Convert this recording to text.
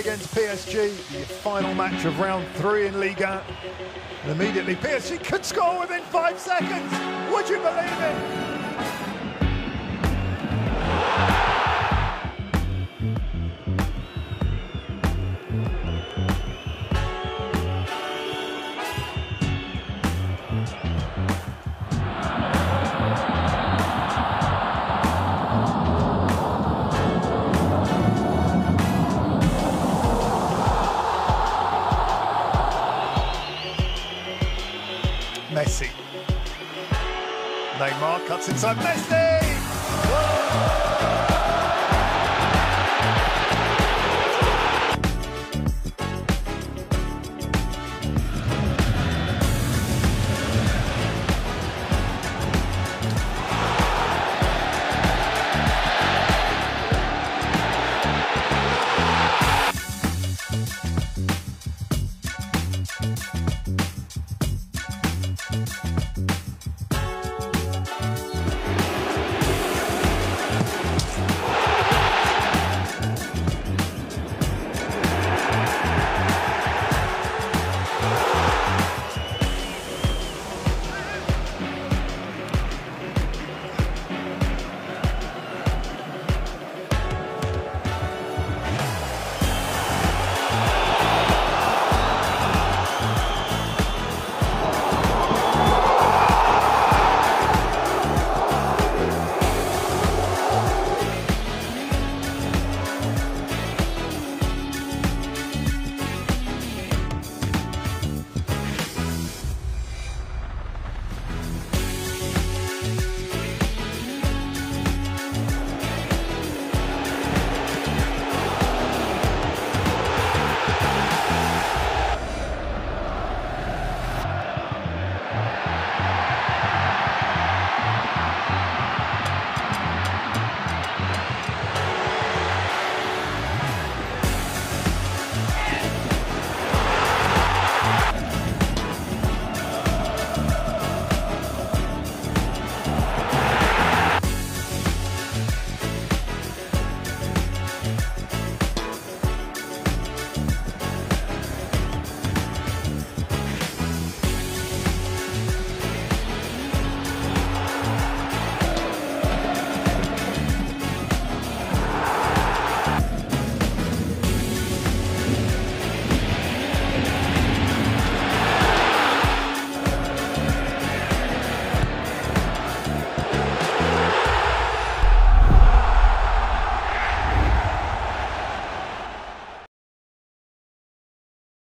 against PSG, the final match of round three in Liga. And immediately PSG could score within five seconds. Would you believe it? Messi. Neymar cuts inside Messi! Whoa!